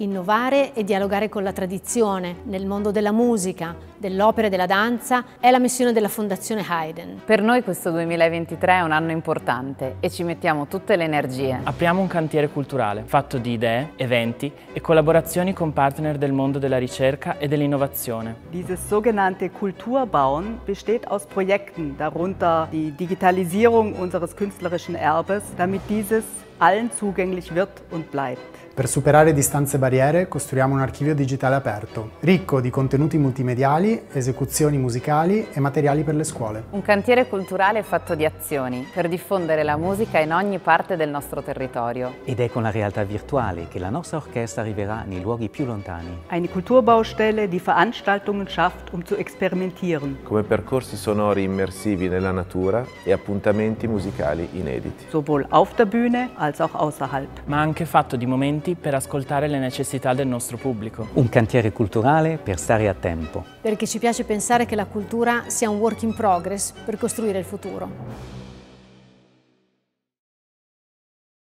Innovare e dialogare con la tradizione nel mondo della musica, dell'opera e della danza è la missione della Fondazione Haydn. Per noi questo 2023 è un anno importante e ci mettiamo tutte le energie. Apriamo un cantiere culturale fatto di idee, eventi e collaborazioni con partner del mondo della ricerca e dell'innovazione. Dieses sogenannte Kulturbauen besteht aus Projekten, darunter die Digitalisierung unseres künstlerischen Erbes, damit dieses allen zugänglich wird und bleibt. Per superare distanze e barriere costruiamo un archivio digitale aperto, ricco di contenuti multimediali, esecuzioni musicali e materiali per le scuole. Un cantiere culturale fatto di azioni per diffondere la musica in ogni parte del nostro territorio. Ed è con la realtà virtuale che la nostra orchestra arriverà nei luoghi più lontani. Eine Kulturbaustelle, die Veranstaltungen schafft, um zu experimentieren. Come percorsi sonori immersivi nella natura e appuntamenti musicali inediti. Sowohl auf der Bühne als auch außerhalb. Ma anche fatto di momenti per ascoltare le necessità del nostro pubblico. Un cantiere culturale per stare a tempo. Perché ci piace pensare che la cultura sia un work in progress per costruire il futuro.